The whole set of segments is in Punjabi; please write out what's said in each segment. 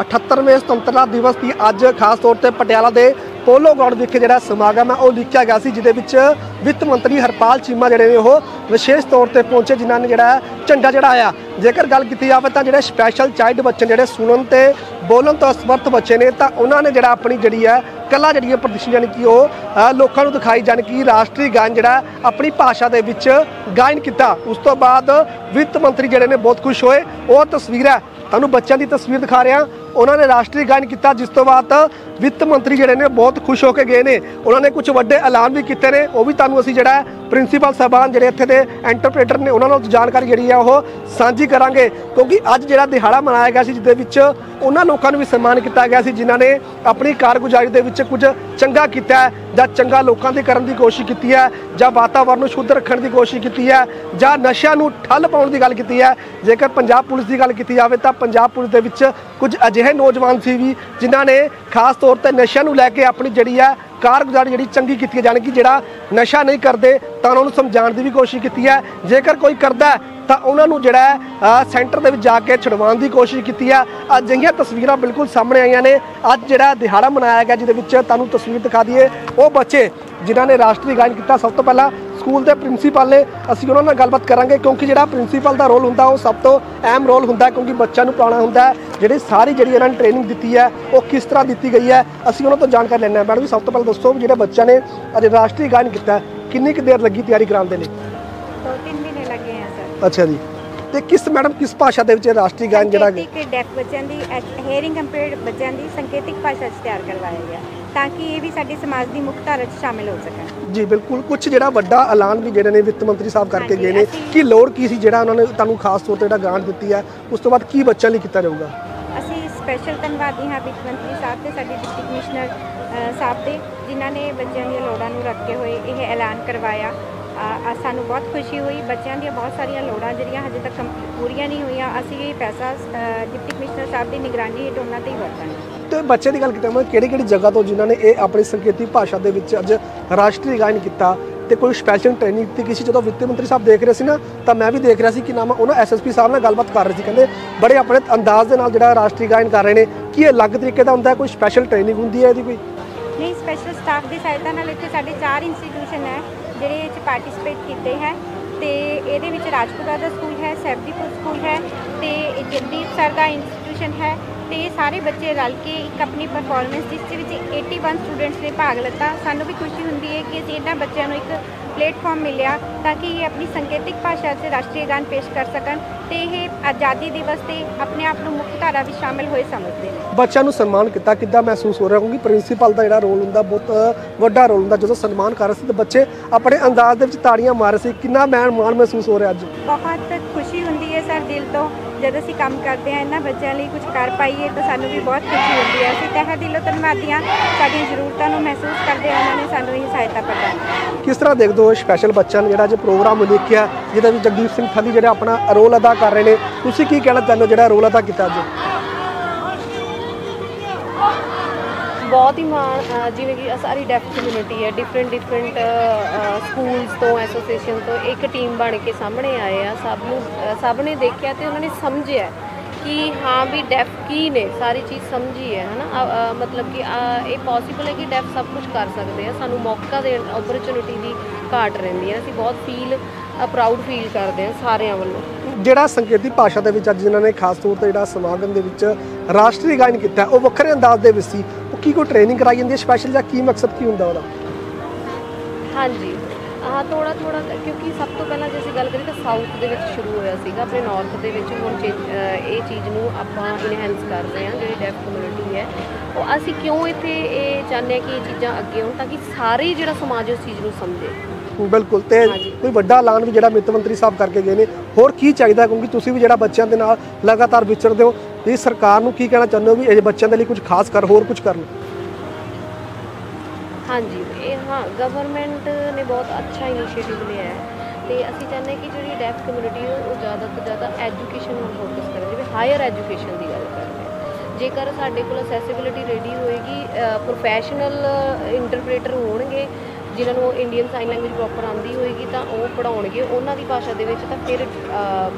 78ਵੇਂ ਸੁਤੰਤਰਤਾ ਦਿਵਸ ਦੀ ਅੱਜ ਖਾਸ ਤੌਰ ਤੇ ਪਟਿਆਲਾ ਦੇ ਪੋਲੋ ਗਰਾਊਂਡ ਵਿਖੇ ਜਿਹੜਾ ਸਮਾਗਮ ਹੈ, ਉਹ ਲਿਖਿਆ ਗਿਆ ਸੀ, ਜਿਹਦੇ ਵਿੱਚ ਵਿੱਤ ਮੰਤਰੀ ਹਰਪਾਲ ਚੀਮਾ ਜਿਹੜੇ ਨੇ ਉਹ ਵਿਸ਼ੇਸ਼ ਤੌਰ ਤੇ ਪਹੁੰਚੇ, ਜਿਨ੍ਹਾਂ ਨੇ ਜਿਹੜਾ ਝੰਡਾ ਚੜਾਇਆ ਜੇਕਰ ਗੱਲ ਕੀਤੀ ਜਾਵੇ ਤਾਂ ਜਿਹੜੇ ਸਪੈਸ਼ਲ ਚਾਈਲਡ ਬੱਚੇ ਜਿਹੜੇ ਸੁਣਨ ਤੇ ਬੋਲਣ ਤੋਂ ਅਸਮਰਥ ਬੱਚੇ ਨੇ, ਤਾਂ ਉਹਨਾਂ ਨੇ ਜਿਹੜਾ ਆਪਣੀ ਜਿਹੜੀ ਹੈ ਕਲਾ ਜਿਹੜੀ ਹੈ, ਪ੍ਰਦਰਸ਼ਨ ਜਾਣੀ ਕਿ ਉਹ ਲੋਕਾਂ ਨੂੰ ਦਿਖਾਈ, ਜਾਣੀ ਕਿ ਰਾਸ਼ਟਰੀ ਗਾਨ ਜਿਹੜਾ ਆਪਣੀ ਭਾਸ਼ਾ ਦੇ ਵਿੱਚ ਗਾਇਨ ਕੀਤਾ। ਉਸ ਤੋਂ ਬਾਅਦ ਵਿੱਤ ਮੰਤਰੀ ਜਿਹੜੇ ਨੇ ਬਹੁਤ ਖੁਸ਼ ਹੋਏ। ਉਹ ਤਸਵੀਰ ਹੈ, ਤੁਹਾਨੂੰ ਬੱਚਿਆਂ ਦੀ ਤਸਵੀਰ ਦਿਖਾ ਰਿਹਾ। ਉਹਨਾਂ ਨੇ ਰਾਸ਼ਟਰੀ ਗਾਇਨ ਕੀਤਾ ਜਿਸ ਤੋਂ ਬਾਅਦ ਵਿੱਤ ਮੰਤਰੀ ਜਿਹੜੇ ਨੇ ਬਹੁਤ ਖੁਸ਼ ਹੋ ਕੇ ਗਏ ਨੇ। ਉਹਨਾਂ ਨੇ ਕੁਝ ਵੱਡੇ ਐਲਾਨ ਵੀ ਕੀਤੇ ਨੇ। ਉਹ ਵੀ ਤੁਹਾਨੂੰ ਅਸੀਂ ਜਿਹੜਾ ਪ੍ਰਿੰਸੀਪਲ ਸਾਹਿਬਾਨ ਜਿਹੜੇ ਇੱਥੇ ਦੇ ਇੰਟਰਪ੍ਰੀਟਰ ਨੇ, ਉਹਨਾਂ ਨਾਲ ਜਾਣਕਾਰੀ ਜਿਹੜੀ ਹੈ ਉਹ ਸਾਂਝੀ ਕਰਾਂਗੇ। ਕਿਉਂਕਿ ਅੱਜ ਜਿਹੜਾ ਦਿਹਾੜਾ ਮਨਾਇਆ ਗਿਆ ਸੀ ਜਿਹਦੇ ਵਿੱਚ ਉਹਨਾਂ ਲੋਕਾਂ ਨੂੰ ਵੀ ਸਨਮਾਨ ਕੀਤਾ ਗਿਆ ਸੀ, ਜਿਨ੍ਹਾਂ ਨੇ ਆਪਣੀ ਕਾਰਗੁਜ਼ਾਰੀ ਦੇ ਵਿੱਚ ਕੁਝ ਚੰਗਾ ਕੀਤਾ ਹੈ, ਜਾਂ ਚੰਗਾ ਲੋਕਾਂ ਦੀ ਕਰਨ ਦੀ ਕੋਸ਼ਿਸ਼ ਕੀਤੀ ਹੈ, ਜਾਂ ਵਾਤਾਵਰਣ ਨੂੰ ਸ਼ੁੱਧ ਰੱਖਣ ਦੀ ਕੋਸ਼ਿਸ਼ ਕੀਤੀ ਹੈ, ਜਾਂ ਨਸ਼ਿਆਂ ਨੂੰ ਠੱਲ ਪਾਉਣ ਦੀ ਗੱਲ ਕੀਤੀ ਹੈ। ਜੇਕਰ ਪੰਜਾਬ ਪੁਲਿਸ ਦੀ ਗੱਲ ਕੀਤੀ ਜਾਵੇ ਤਾਂ ਪੰਜਾਬ ਪੁਲਿਸ ਦੇ ਵਿੱਚ ਕੁਝ ਅਜਿਹੇ ਨੌਜਵਾਨ ਸੀ ਵੀ, ਜਿਨ੍ਹਾਂ ਨੇ ਖਾਸ ਤੌਰ ਤੇ ਨਸ਼ਿਆਂ ਨੂੰ ਲੈ ਕੇ ਆਪਣੀ ਜਿਹੜੀ ਹੈ ਕਾਰਗੁਜ਼ਾਰੀ ਜਿਹੜੀ ਚੰਗੀ ਕੀਤੀ ਹੈ ਜਾਣੀ ਕਿ ਜਿਹੜਾ ਨਸ਼ਾ ਨਹੀਂ ਕਰਦੇ ਤਾਂ ਉਹਨਾਂ ਨੂੰ ਸਮਝਾਉਣ ਦੀ ਵੀ ਕੋਸ਼ਿਸ਼ ਕੀਤੀ ਹੈ ਜੇਕਰ ਕੋਈ ਕਰਦਾ ਹੈ ਤਾਂ ਉਹਨਾਂ ਨੂੰ ਜਿਹੜਾ ਹੈ, ਅ, ਸੈਂਟਰ ਦੇ ਵਿੱਚ ਜਾ ਕੇ ਛੁਡਵਾਉਣ ਦੀ ਕੋਸ਼ਿਸ਼ ਕੀਤੀ ਹੈ ਅੱਜ ਜਿਹੀਆਂ ਤਸਵੀਰਾਂ ਬਿਲਕੁਲ ਸਾਹਮਣੇ ਆਈਆਂ ਨੇ ਅੱਜ ਜਿਹੜਾ ਦਿਹਾੜਾ ਮਨਾਇਆ ਗਿਆ ਜਿਹਦੇ ਵਿੱਚ ਤੁਹਾਨੂੰ ਤਸਵੀਰ ਦਿਖਾ ਦਈਏ ਉਹ ਬੱਚੇ ਜਿਨ੍ਹਾਂ ਨੇ ਰਾਸ਼ਟਰੀ ਗਾਇਨ ਕੀਤਾ ਸਭ ਤੋਂ ਪਹਿਲਾਂ ਸਕੂਲ ਦੇ ਪ੍ਰਿੰਸੀਪਲ ਨੇ ਅਸੀਂ ਉਹਨਾਂ ਨਾਲ ਗੱਲਬਾਤ ਕਰਾਂਗੇ ਕਿਉਂਕਿ ਜਿਹੜਾ ਪ੍ਰਿੰਸੀਪਲ ਦਾ ਰੋਲ ਹੁੰਦਾ ਉਹ ਸਭ ਤੋਂ ਅਹਿਮ ਰੋਲ ਹੁੰਦਾ ਕਿਉਂਕਿ ਬੱਚਿਆਂ ਨੂੰ ਪੜਾਉਣਾ ਹੁੰਦਾ ਜਿਹੜੀ ਸਾਰੀ ਜਿਹੜੀ ਇਹਨਾਂ ਨੇ ਟ੍ਰੇਨਿੰਗ ਦਿੱਤੀ ਹੈ ਉਹ ਕਿਸ ਤਰ੍ਹਾਂ ਦਿੱਤੀ ਗਈ ਹੈ ਅਸੀਂ ਉਹਨਾਂ ਤੋਂ ਜਾਣਕਾਰੀ ਲੈਣਾ ਹੈ। ਮੈਡਮ ਜੀ ਸਭ ਤੋਂ ਪਹਿਲਾਂ ਦੱਸੋ ਜਿਹੜੇ ਬੱਚਿਆਂ ਨੇ ਅੱਜ ਰਾਸ਼ਟਰੀ ਗਾਇਨ ਕੀਤਾ ਕਿੰਨੀ ਕੁ ਦੇਰ ਲੱਗੀ ਤਿਆਰੀ ਕਰਾਉਣ ਦੇ ਲਈ? ਦੋ ਤਿੰਨ ਮਹੀਨੇ ਲੱਗੇ ਆ ਸਰ। ਅੱਛਾ ਜੀ। ਤੇ ਕਿਸ ਮੈਡਮ ਕਿਸ ਭਾਸ਼ਾ ਦੇ ਵਿੱਚ ਰਾਸ਼ਟਰੀ ਗਾਇਨ ਜਿਹੜਾ ਸੰਕੇਤਿਕ ਡੈਫ ਬੱਚਿਆਂ ਦੀ ਹੀਅਰਿੰਗ ਇੰਪੇਅਰਡ ਬੱਚਿਆਂ ਦੀ ਸੰਕੇਤਿਕ ਭਾਸ਼ਾ 'ਚ ਤਿਆਰ ਕਰਵਾਇਆ ਗਿਆ। ਤਾਂ ਕਿ ਇਹ ਵੀ ਸਾਡੇ ਸਮਾਜ ਦੀ ਮੁੱਖ ਧਾਰਾ 'ਚ ਸ਼ਾਮਿਲ ਹੋ ਸਕਣ। ਜੀ ਬਿਲਕੁਲ। ਕੁਝ ਜਿਹੜਾ ਵੱਡਾ ਐਲਾਨ ਵੀ ਜਿਹੜੇ ਨੇ ਵਿੱਤ ਮੰਤਰੀ ਸਾਹਿਬ ਕਰਕੇ ਗਏ ਨੇ ਕੀ ਲੋੜ ਕੀ ਸੀ ਜਿਹੜਾ ਉਹਨਾਂ ਨੇ ਤੁਹਾਨੂੰ ਖਾਸ ਤੌਰ ਤੇ ਜਿਹੜਾ ਗਾਂਟ ਦਿੱਤੀ ਹੈ? ਉਸ ਤੋਂ ਬਾਅਦ ਕੀ ਬੱਚਿਆਂ ਲਈ ਕੀਤਾ ਜਾਊਗਾ? ਅਸੀਂ ਸਪੈਸ਼ਲ ਧੰਨਵਾਦੀ ਹਾਂ ਵਿੱਤ ਮੰਤਰੀ ਸਾਹਿਬ ਤੇ ਸਾਡੇ ਡਿਪਟੀ ਕਮਿਸ਼ਨਰ ਸਾਹਿਬ ਦੇ ਜਿਨ੍ਹਾਂ ਨੇ ਬੱਚਿਆਂ ਦੀਆਂ ਲੋੜਾਂ ਨੂੰ ਰੱਖਦੇ ਹੋਏ ਇਹ ਐਲਾਨ ਕਰਵਾਇਆ। ਸਾਨੂੰ ਬਹੁਤ ਖੁਸ਼ੀ ਹੋਈ। ਬੱਚਿਆਂ ਦੀਆਂ ਬਹੁਤ ਸਾਰੀਆਂ ਲੋੜਾਂ ਜਿਹੜੀਆਂ ਹਜੇ ਤੱਕ ਪੂਰੀਆਂ ਨਹੀਂ ਹੋਈਆਂ। ਅਸੀਂ ਇਹ ਪੈਸਾ ਡਿਪਟੀ ਕਮਿਸ਼ਨਰ ਸਾਹਿਬ ਦੀ ਨਿਗਰਾਨੀ ਹੇਠ ਉਹਨਾਂ ਤੇ ਹੀ ਵਰਤਾਂਗੇ। ਤੇ ਬੱਚੇ ਦੀ ਗੱਲ ਕੀਤੀ ਮੈਂ ਕਿਹੜੀ ਕਿਹੜੀ ਜਗ੍ਹਾ ਤੋਂ ਜਿਨ੍ਹਾਂ ਨੇ ਇਹ ਆਪਣੀ ਸੰਕੇਤੀ ਭਾਸ਼ਾ ਦੇ ਵਿੱਚ ਅੱਜ ਰਾਸ਼ਟਰੀ ਗਾਇਨ ਕੀਤਾ ਤੇ ਕੋਈ ਸਪੈਸ਼ਲ ਟ੍ਰੇਨਿੰਗ ਦਿੱਤੀ ਕਿਸੇ ਜਦੋਂ ਵਿੱਤ ਮੰਤਰੀ ਸਾਹਿਬ ਦੇਖ ਰਹੇ ਸੀ ਨਾ, ਤਾਂ ਮੈਂ ਵੀ ਦੇਖ ਰਿਹਾ ਸੀ ਕਿ ਨਾਮ ਉਹਨਾਂ ਐਸਐਸਪੀ ਸਾਹਿਬ ਨਾਲ ਗੱਲਬਾਤ ਕਰ ਰਹੇ ਸੀ। ਕਹਿੰਦੇ ਬੜੇ ਆਪਣੇ ਅੰਦਾਜ਼ ਦੇ ਨਾਲ ਜਿਹੜਾ ਰਾਸ਼ਟਰੀ ਗਾਇਨ ਕਰ ਰਹੇ ਨੇ, ਕੀ ਇਹ ਅਲੱਗ ਤਰੀਕੇ ਦਾ ਹੁੰਦਾ ਹੈ ਕੋਈ ਸਪੈਸ਼ਲ ਟ੍ਰੇਨਿੰਗ ਹੁੰਦੀ ਹੈ ਇਹਦੀ ਕੋਈ? ਨਹੀਂ ਸਪੈਸ਼ਲ ਸਟਾਫ ਦੀ ਸਹਾਇਤਾ ਨਾਲ ਇੱਥੇ ਸਾਡੇ ਚਾਰ ਇੰਸਟੀਟਿਊਸ਼ਨ ਹੈ, ਜਿਹੜੇ ਇਹ 'ਚ ਪਾਰਟਿਸਿਪੇਟ ਕੀਤੇ ਹੈ। ਤੇ ਇਹਦੇ ਵਿੱਚ ਰਾਜਪੁਰਾ ਦਾ ਸਕੂਲ ਹੈ ਸੈਫਦੀਪੁਰ ਸਕੂਲ ਹੈ ਤੇ ਜਗਦੀਪ ਸਰ ਦਾ ਇੰਸਟੀਟਿਊਸ਼ਨ ਹੈ ਤੇ ਸਾਰੇ ਬੱਚੇ ਰਲ ਕੇ ਇੱਕ ਆਪਣੀ ਪਰਫਾਰਮੈਂਸ ਜਿਸ ਦੇ ਵਿੱਚ 81 ਸਟੂਡੈਂਟਸ ਨੇ ਭਾਗ ਲਿੱਤਾ। ਸਾਨੂੰ ਵੀ ਖੁਸ਼ੀ ਹੁੰਦੀ ਹੈ ਕਿ ਅਸੀਂ ਇਹਨਾਂ ਬੱਚਿਆਂ ਨੂੰ ਇੱਕ ਪਲੇਟਫਾਰਮ ਮਿਲਿਆ ਤਾਂ ਕਿ ਇਹ ਆਪਣੀ ਸੰਕੇਤਿਕ ਭਾਸ਼ਾ 'ਚ ਰਾਸ਼ਟਰੀ ਗਾਨ ਪੇਸ਼ ਕਰ ਸਕਣ। ਤੇ ਇਹ ਆਜ਼ਾਦੀ ਦਿਵਸ ਤੇ ਆਪਣੇ ਆਪ ਨੂੰ ਮੁੱਖ ਧਾਰਾ ਵਿੱਚ ਸ਼ਾਮਿਲ ਹੋਏ ਸਮਝਦੇ ਨੇ। ਬੱਚਿਆਂ ਨੂੰ ਸਨਮਾਨ ਕੀਤਾ ਕਿੱਦਾਂ ਮਹਿਸੂਸ ਹੋ ਰਿਹਾ? ਕਿਉਂਕਿ ਪ੍ਰਿੰਸੀਪਲ ਦਾ ਜਿਹੜਾ ਰੋਲ ਹੁੰਦਾ ਬਹੁਤ ਵੱਡਾ ਰੋਲ ਹੁੰਦਾ ਜਦੋਂ ਸਨਮਾਨ ਕਰ ਰਹੇ ਸੀ ਤੇ ਬੱਚੇ ਆਪਣੇ ਅੰਦਾਜ਼ ਦੇ ਵਿੱਚ ਤਾੜੀਆਂ ਮਾਰ ਰਹੇ ਸੀ। ਕਿੰਨਾ ਮੈਨ ਮਾਣ ਮਹਿਸੂਸ ਹੋ ਰਿਹਾ ਅੱਜ? ਬਹੁਤ ਖੁਸ਼ੀ ਹੁੰਦੀ ਸਰ ਦਿਲ ਤੋਂ ਜਦ ਅਸੀਂ ਕੰਮ ਕਰਦੇ ਹਾਂ, ਇਹਨਾਂ ਬੱਚਿਆਂ ਲਈ ਕੁਝ ਕਰ ਪਾਈਏ ਤਾਂ ਸਾਨੂੰ ਵੀ ਬਹੁਤ ਖੁਸ਼ੀ ਹੁੰਦੀ ਹੈ। ਅਸੀਂ ਤਹਿ ਦਿਲੋਂ ਧੰਨਵਾਦੀ ਹਾਂ ਸਾਡੀਆਂ ਜ਼ਰੂਰਤਾਂ ਨੂੰ ਮਹਿਸੂਸ ਕਰਦੇ ਹੋਏ ਉਹਨਾਂ ਨੇ ਸਾਨੂੰ ਇਹ ਸਹਾਇਤਾ ਪ੍ਰਦਾਨ ਕਿਸ ਤਰ੍ਹਾਂ ਦੇਖਦੇ ਹੋ ਸਪੈਸ਼ਲ ਬੱਚਿਆਂ ਨੇ ਜਿਹੜਾ ਅੱਜ ਪ੍ਰੋਗਰਾਮ ਲਿਖਿਆ ਜਿਹਦੇ ਵਿੱਚ ਜਗਦੀਪ ਸਿੰਘ ਥੱਲੀ ਜਿਹੜਾ ਆਪਣਾ ਰੋਲ ਅਦਾ ਕਰ ਰਹੇ ਨੇ, ਤੁਸੀਂ ਕੀ ਕਹਿਣਾ ਚਾਹੁੰਦੇ ਹੋ ਜਿਹੜਾ ਰੋਲ ਅਦਾ ਕੀਤਾ ਅੱਜ? ਬਹੁਤ ਹੀ ਮਾਣ ਜਿਵੇਂ ਕਿ ਸਾਰੀ ਡੈਫ ਕਮਿਊਨਿਟੀ ਹੈ ਡਿਫਰੈਂਟ ਡਿਫਰੈਂਟ ਸਕੂਲਸ ਤੋਂ ਐਸੋਸੀਏਸ਼ਨ ਤੋਂ ਇੱਕ ਟੀਮ ਬਣ ਕੇ ਸਾਹਮਣੇ ਆਏ ਆ ਸਭ ਨੂੰ ਸਭ ਨੇ ਦੇਖਿਆ ਤੇ ਉਹਨਾਂ ਨੇ ਸਮਝਿਆ ਕਿ ਹਾਂ ਵੀ ਡੈਫ ਕੀ ਨੇ ਸਾਰੀ ਚੀਜ਼ ਸਮਝੀ ਹੈ ਹਨਾ? ਅ, ਮਤਲਬ ਕਿ ਇਹ ਪੋਸੀਬਲ ਹੈ ਕਿ ਡੈਫ ਸਭ ਕੁਝ ਕਰ ਸਕਦੇ ਆ ਸਾਨੂੰ ਮੌਕਾ ਦੇਣ ਓਪਰਚੁਨਿਟੀ ਦੀ ਘਾਟ ਰਹਿੰਦੀ ਹੈ। ਅਸੀਂ ਬਹੁਤ ਫੀਲ ਪ੍ਰਾਊਡ ਫੀਲ ਕਰਦੇ ਹਾਂ ਸਾਰਿਆਂ ਵੱਲੋਂ। ਜਿਹੜਾ ਸੰਕੇਤੀ ਭਾਸ਼ਾ ਦੇ ਵਿੱਚ ਅੱਜ ਜਿਨ੍ਹਾਂ ਨੇ ਖਾਸ ਤੌਰ ਤੇ ਜਿਹੜਾ ਸਮਾਗਮ ਦੇ ਵਿੱਚ ਰਾਸ਼ਟਰੀ ਗਾਇਨ ਕੀਤਾ ਉਹ ਵੱਖਰੇ ਅੰਦਾਜ਼ ਦੇ ਵਿੱਚ ਸੀ। ਕੀ ਕੋਈ ਟ੍ਰੇਨਿੰਗ ਕਰਾਈ ਜਾਂਦੀ ਹੈ? ਸਪੈਸ਼ਲ ਜਾਂ ਕੀ ਮਕਸਦ ਕੀ ਹੁੰਦਾ ਉਹਦਾ? ਹਾਂਜੀ। ਆਹ ਥੋੜਾ ਥੋੜਾ ਕਿਉਂਕਿ ਸਭ ਤੋਂ ਪਹਿਲਾਂ ਜੇ ਅਸੀਂ ਗੱਲ ਕਰੀਏ ਤਾਂ ਸਾਊਥ ਦੇ ਵਿੱਚ ਸ਼ੁਰੂ ਹੋਇਆ ਸੀਗਾ। ਆਪਣੇ ਨਾਰਥ ਦੇ ਵਿੱਚ ਹੁਣ ਇਹ ਚੀਜ਼ ਨੂੰ ਆਪਾਂ ਇਨਹੈਂਸ ਕਰ ਰਹੇ ਹਾਂ ਜਿਹੜੀ ਡੈਫ ਕਮਿਊਨਿਟੀ ਹੈ। ਉਹ ਅਸੀਂ ਕਿਉਂ ਇੱਥੇ ਇਹ ਚਾਹੁੰਦੇ ਕਿ ਇਹ ਚੀਜ਼ਾਂ ਅੱਗੇ ਆਉਣ ਤਾਂ ਕਿ ਸਾਰੇ ਜਿਹੜਾ ਸਮਾਜ ਉਸ ਚੀਜ਼ ਨੂੰ ਸਮਝੇ? ਬਿਲਕੁਲ। ਤੇ। ਕੋਈ ਵੱਡਾ ਐਲਾਨ ਵੀ ਜਿਹੜਾ ਮਿੱਤ ਮੰਤਰੀ ਸਾਹਿਬ ਕਰਕੇ ਗਏ ਨੇ ਹੋਰ ਕੀ ਚਾਹੀਦਾ? ਕਿਉਂਕਿ ਤੁਸੀਂ ਵੀ ਜਿਹੜਾ ਬੱਚਿਆਂ ਦੇ ਨਾਲ ਲਗਾਤਾਰ ਵਿਚਰਦੇ ਹੋ ਤੁਸੀਂ ਸਰਕਾਰ ਨੂੰ ਕੀ ਕਹਿਣਾ ਚਾਹੁੰਦੇ ਹੋ ਵੀ ਇਹ ਬੱਚਿਆਂ ਦੇ ਲਈ ਕੁਝ ਖਾਸ ਕਰ, ਹੋਰ ਕੁਝ ਕਰਨ ਹਾਂਜੀ, ਇਹ ਹਾਂ ਗਵਰਨਮੈਂਟ ਨੇ ਬਹੁਤ ਅੱਛਾ ਇਨੀਸ਼ੀਏਟਿਵ ਲਿਆ ਹੈ ਤੇ ਅਸੀਂ ਚਾਹੁੰਦੇ ਹਾਂ ਕਿ ਜਿਹੜੀ ਡੈਫ ਕਮਿਊਨਿਟੀ ਹੈ, ਉਹ ਜ਼ਿਆਦਾ ਤੋਂ ਜ਼ਿਆਦਾ ਐਜੂਕੇਸ਼ਨ ਨੂੰ ਫੋਕਸ ਕਰੇ, ਜਿਵੇਂ ਹਾਇਰ ਐਜੂਕੇਸ਼ਨ ਦੀ ਗੱਲ ਕਰਦੇ ਜੇਕਰ ਸਾਡੇ ਕੋਲ ਅਸੈਸਿਬਿਲਿਟੀ ਰੈਡੀ ਹੋਏਗੀ ਪ੍ਰੋਫੈਸ਼ਨਲ ਇੰਟਰਪ੍ਰੀਟਰ ਹੋਣਗੇ, ਜਿਨ੍ਹਾਂ ਨੂੰ ਇੰਡੀਅਨ ਸਾਈਨ ਲੈਂਗੁਏਜ ਪ੍ਰੋਪਰ ਆਉਂਦੀ ਹੋਏਗੀ, ਤਾਂ ਉਹ ਪੜਾਉਣਗੇ ਉਹਨਾਂ ਦੀ ਭਾਸ਼ਾ ਦੇ ਵਿੱਚ ਤਾਂ ਫਿਰ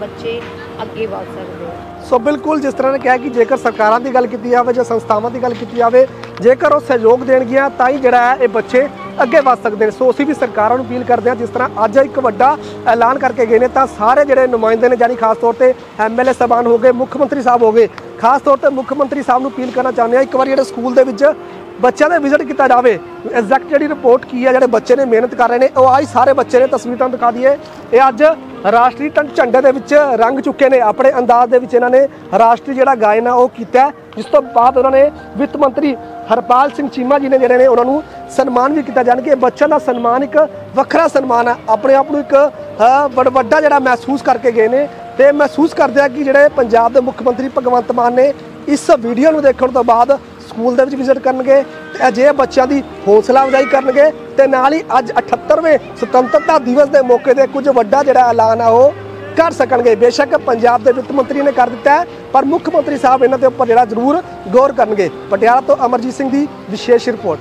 ਬੱਚੇ ਅੱਗੇ ਵਧ ਸਕਦੇ ਹਾਂ ਸੋ ਬਿਲਕੁਲ ਜਿਸ ਤਰ੍ਹਾਂ ਨੇ ਕਿਹਾ ਕਿ ਜੇਕਰ ਸਰਕਾਰਾਂ ਦੀ ਗੱਲ ਕੀਤੀ ਜਾਵੇ ਜਾਂ ਸੰਸਥਾਵਾਂ ਦੀ ਗੱਲ ਕੀਤੀ ਜਾਵੇ, ਜੇਕਰ ਉਹ ਸਹਿਯੋਗ ਦੇਣਗੀਆਂ, ਤਾਂ ਹੀ ਜਿਹੜਾ ਹੈ ਇਹ ਬੱਚੇ ਅੱਗੇ ਵਧ ਸਕਦੇ ਨੇ। ਸੋ ਅਸੀਂ ਵੀ ਸਰਕਾਰਾਂ ਨੂੰ ਅਪੀਲ ਕਰਦੇ ਹਾਂ, ਜਿਸ ਤਰ੍ਹਾਂ ਅੱਜ ਇੱਕ ਵੱਡਾ ਐਲਾਨ ਕਰਕੇ ਗਏ ਨੇ, ਤਾਂ ਸਾਰੇ ਜਿਹੜੇ ਨੁਮਾਇੰਦੇ ਨੇ ਜਾਨੀ ਖਾਸ ਤੌਰ ਤੇ ਐਮਐਲਏ ਸਾਹਿਬਾਨ ਹੋ ਗਏ, ਮੁੱਖ ਮੰਤਰੀ ਸਾਹਿਬ ਹੋ ਗਏ, ਖਾਸ ਤੌਰ ਤੇ ਮੁੱਖ ਮੰਤਰੀ ਸਾਹਿਬ ਨੂੰ ਅਪੀਲ ਕਰਨਾ ਚਾਹੁੰਦੇ ਹਾਂ, ਇੱਕ ਵਾਰੀ ਜਿਹੜੇ ਸਕੂਲ ਦੇ ਵਿੱਚ ਬੱਚਿਆਂ ਦੇ ਵਿਜ਼ਿਟ ਕੀਤਾ ਜਾਵੇ ਐਗਜ਼ੈਕਟ ਜਿਹੜੀ ਰਿਪੋਰਟ ਕੀ ਹੈ, ਜਿਹੜੇ ਬੱਚੇ ਨੇ ਮਿਹਨਤ ਕਰ ਰਹੇ ਨੇ, ਉਹ ਆਈ ਸਾਰੇ ਬੱਚੇ ਨੇ, ਤਸਵੀਰ ਤੁਹਾਨੂੰ ਦਿਖਾ ਦਈਏ। ਇਹ ਅੱਜ ਰਾਸ਼ਟਰੀ ਝੰ- ਝੰਡੇ ਦੇ ਵਿੱਚ ਰੰਗ ਚੁੱਕੇ ਨੇ। ਆਪਣੇ ਅੰਦਾਜ਼ ਦੇ ਵਿੱਚ ਇਹਨਾਂ ਨੇ ਰਾਸ਼ਟਰੀ ਜਿਹੜਾ ਗਾਇਨ ਆ ਉਹ ਕੀਤਾ ਜਿਸ ਤੋਂ ਬਾਅਦ ਉਹਨਾਂ ਨੇ ਵਿੱਤ ਮੰਤਰੀ ਹਰਪਾਲ ਸਿੰਘ ਚੀਮਾ ਜੀ ਨੇ ਜਿਹੜੇ ਨੇ ਉਹਨਾਂ ਨੂੰ ਸਨਮਾਨ ਵੀ ਕੀਤਾ। ਜਾਣ ਕਿ ਬੱਚਿਆਂ ਦਾ ਸਨਮਾਨ ਇੱਕ ਵੱਖਰਾ ਸਨਮਾਨ ਹੈ। ਆਪਣੇ ਆਪ ਨੂੰ ਇੱਕ ਬੜ ਵੱਡਾ ਜਿਹੜਾ ਮਹਿਸੂਸ ਕਰਕੇ ਗਏ ਨੇ। ਤੇ ਮਹਿਸੂਸ ਕਰਦੇ ਆ ਕਿ ਜਿਹੜੇ ਪੰਜਾਬ ਦੇ ਮੁੱਖ ਮੰਤਰੀ ਭਗਵੰਤ ਮਾਨ ਨੇ ਇਸ ਵੀਡੀਓ ਨੂੰ ਦੇਖਣ ਤੋਂ ਬਾਅਦ ਸਕੂਲ ਦੇ ਵਿੱਚ ਵਿਜ਼ਿਟ ਕਰਨਗੇ ਤੇ ਅਜਿਹੇ ਬੱਚਿਆਂ ਦੀ ਹੌਸਲਾ ਅਫਜ਼ਾਈ ਕਰਨਗੇ। ਤੇ ਨਾਲ ਹੀ ਅੱਜ 78ਵੇਂ ਸੁਤੰਤਰਤਾ ਦਿਵਸ ਦੇ ਮੌਕੇ ਤੇ ਕੁਝ ਵੱਡਾ ਜਿਹੜਾ ਐਲਾਨ ਆ, ਉਹ ਕਰ ਸਕਣਗੇ। ਬੇਸ਼ੱਕ ਪੰਜਾਬ ਦੇ ਵਿੱਤ ਮੰਤਰੀ ਨੇ ਕਰ ਦਿੱਤਾ ਪਰ ਮੁੱਖ ਮੰਤਰੀ ਸਾਹਿਬ ਇਹਨਾਂ ਦੇ ਉੱਪਰ ਜਿਹੜਾ ਜ਼ਰੂਰ ਗੌਰ ਕਰਨਗੇ। ਪਟਿਆਲਾ ਤੋਂ ਅਮਰਜੀਤ ਸਿੰਘ ਦੀ ਵਿਸ਼ੇਸ਼ ਰਿਪੋਰਟ।